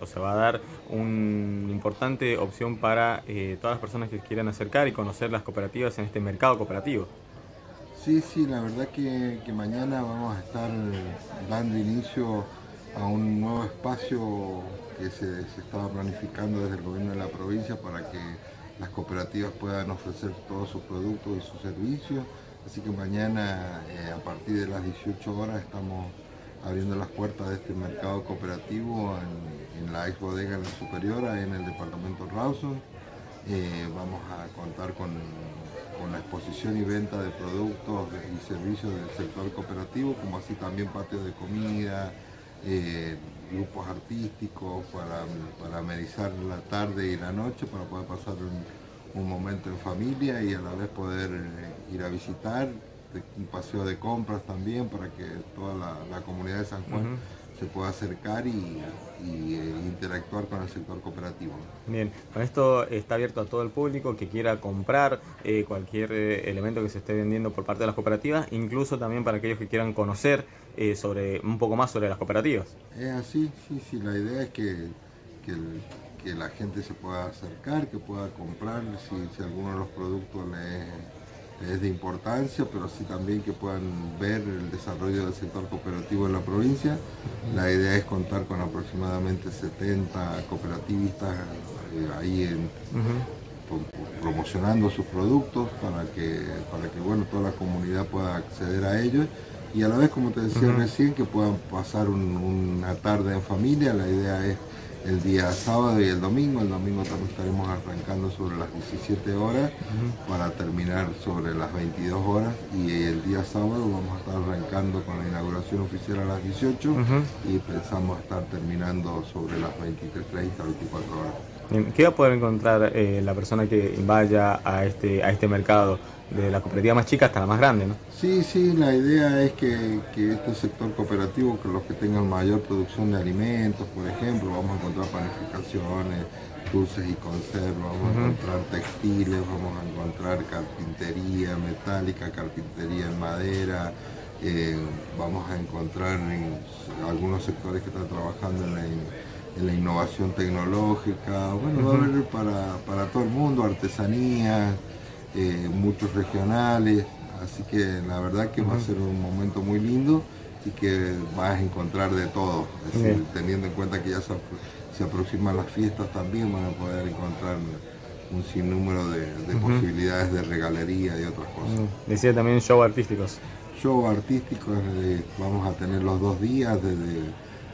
o se va a dar una importante opción para eh, todas las personas que quieran acercar y conocer las cooperativas en este mercado cooperativo. Sí, sí, la verdad que, mañana vamos a estar dando inicio a un nuevo espacio que se, estaba planificando desde el gobierno de la provincia para que las cooperativas puedan ofrecer todos sus productos y sus servicios. Así que mañana eh, a partir de las 18 horas estamos abriendo las puertas de este mercado cooperativo en, la ex bodega en la superiora, en el departamento Rawson. Eh, vamos a contar con, la exposición y venta de productos y servicios del sector cooperativo, como así también patios de comida, eh, grupos artísticos para, para amenizar la tarde y la noche, para poder pasar un, momento en familia y a la vez poder eh, ir a visitar, un paseo de compras también para que toda la, comunidad de San Juan se pueda acercar y, eh, interactuar con el sector cooperativo. Bien, con esto está abierto a todo el público que quiera comprar eh, cualquier eh, elemento que se esté vendiendo por parte de las cooperativas, incluso también para aquellos que quieran conocer sobre un poco más sobre las cooperativas. Es así, sí, sí, la idea es que, que, la gente se pueda acercar, que pueda comprar si, si alguno de los productos le es de importancia, pero sí también que puedan ver el desarrollo del sector cooperativo en la provincia. La idea es contar con aproximadamente 70 cooperativistas eh, ahí promocionando sus productos para que, para que bueno, toda la comunidad pueda acceder a ellos y a la vez, como te decía recién, que puedan pasar una tarde en familia. La idea es el día sábado y el domingo. El domingo también estaremos arrancando sobre las 17 horas para terminar sobre las 22 horas y el día sábado vamos a estar arrancando con la inauguración oficial a las 18 y pensamos estar terminando sobre las 23.30, 24 horas. ¿Qué va a poder encontrar eh, la persona que vaya a este, a este mercado? de la cooperativa más chica hasta la más grande, ¿no? Sí, sí, la idea es que, este sector cooperativo, que los que tengan mayor producción de alimentos, por ejemplo, vamos a encontrar panificaciones, dulces y conservas, vamos a encontrar textiles, vamos a encontrar carpintería metálica, carpintería en madera, eh, vamos a encontrar en algunos sectores que están trabajando en la, innovación tecnológica, bueno, va a haber para, para todo el mundo, artesanía, eh, muchos regionales, así que la verdad que va a ser un momento muy lindo y que vas a encontrar de todo, teniendo en cuenta que ya se, aproximan las fiestas también van a poder encontrar un sinnúmero de, posibilidades de regalería y otras cosas. Decía también show artísticos. Show artísticos, eh, vamos a tener los dos días desde,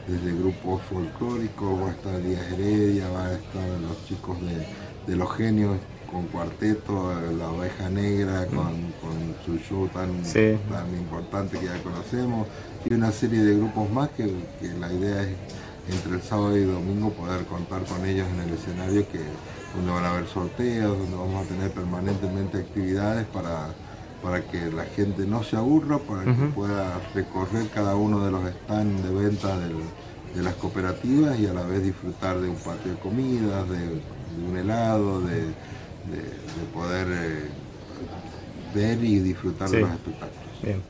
desde grupos folclóricos, va a estar Díaz Heredia, va a estar los chicos de, de los genios con cuarteto, La Oveja Negra, con, su show tan, tan importante que ya conocemos, y una serie de grupos más que, la idea es entre el sábado y domingo poder contar con ellos en el escenario, que, donde van a haber sorteos, donde vamos a tener permanentemente actividades para, para que la gente no se aburra, para que pueda recorrer cada uno de los stands de venta de las cooperativas y a la vez disfrutar de un patio de comidas, de un helado, de, de, poder eh, ver y disfrutar de los espectáculos. Bien,